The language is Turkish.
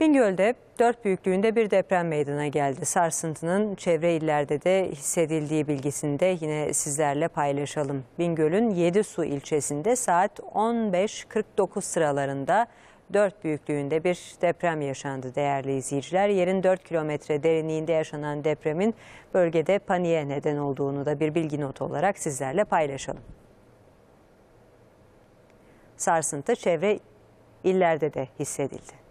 Bingöl'de 4 büyüklüğünde bir deprem meydana geldi. Sarsıntının çevre illerde de hissedildiği bilgisini de yine sizlerle paylaşalım. Bingöl'ün Yedisu ilçesinde saat 15.49 sıralarında 4 büyüklüğünde bir deprem yaşandı değerli izleyiciler. Yerin 4 kilometre derinliğinde yaşanan depremin bölgede paniğe neden olduğunu da bir bilgi notu olarak sizlerle paylaşalım. Sarsıntı çevre illerde de hissedildi.